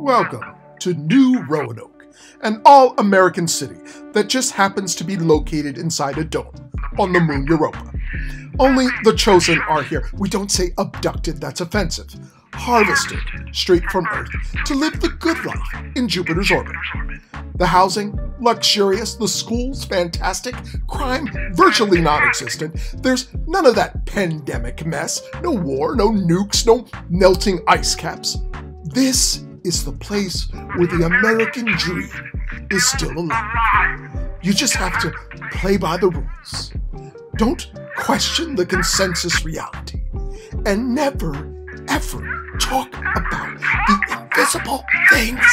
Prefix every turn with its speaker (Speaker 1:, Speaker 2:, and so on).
Speaker 1: Welcome to New Roanoke, an all American city that just happens to be located inside a dome on the moon Europa. Only the chosen are here. We don't say abducted, that's offensive. Harvested straight from Earth to live the good life in Jupiter's orbit. The housing, luxurious. The schools, fantastic. Crime, virtually non existent. There's none of that pandemic mess. No war, no nukes, no melting ice caps. This is the place where the American dream is still alive. You just have to play by the rules. Don't question the consensus reality. And never, ever talk about the invisible things.